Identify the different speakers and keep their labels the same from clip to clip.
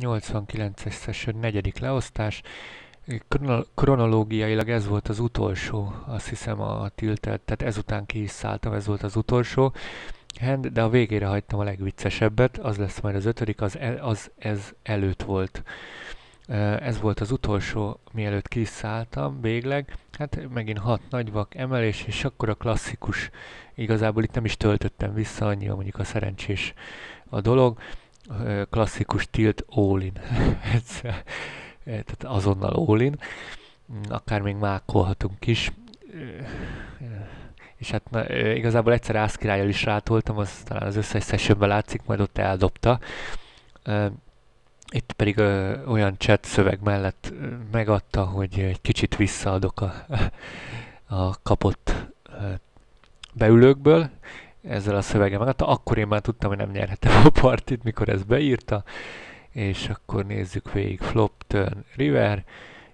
Speaker 1: 89-es session, negyedik leosztás. Kronológiailag ez volt az utolsó, azt hiszem a tiltet, tehát ezután ki is szálltam, ez volt az utolsó hand, de a végére hagytam a legviccesebbet, az lesz majd az ötödik, az, el, az ez előtt volt. Ez volt az utolsó, mielőtt kiszálltam végleg. Hát megint hat nagyvak emelés, és akkor a klasszikus, igazából itt nem is töltöttem vissza, annyi mondjuk a szerencsés a dolog. Klasszikus tilt all-in. Tehát azonnal all-in. Akár még mákolhatunk is és hát na, igazából egyszer ászkirályjal is rátoltam, az talán az összes sessionben látszik, majd ott eldobta. Itt pedig ö, olyan chat szöveg mellett ö, megadta, hogy egy kicsit visszaadok a, a kapott ö, beülőkből, ezzel a szöveggel megadta. Akkor én már tudtam, hogy nem nyerhetem a partit, mikor ezt beírta, és akkor nézzük végig flop, turn, river,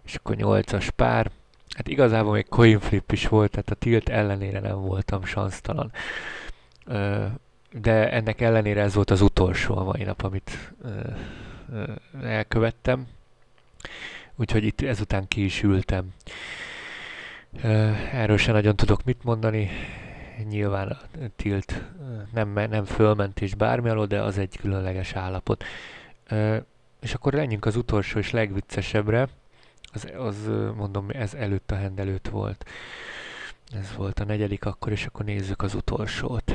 Speaker 1: és akkor 8-as pár, Hát igazából még coin flip is volt, tehát a tilt ellenére nem voltam sansztalan. De ennek ellenére ez volt az utolsó a mai nap, amit elkövettem. Úgyhogy itt ezután ki is ültem. Erről sem nagyon tudok mit mondani. Nyilván tilt nem, nem fölmentés bármi alól, de az egy különleges állapot. És akkor menjünk az utolsó és legviccesebbre az, az mondom, ez előtt a hand előtt volt. Ez volt a negyedik akkor, és akkor nézzük az utolsót.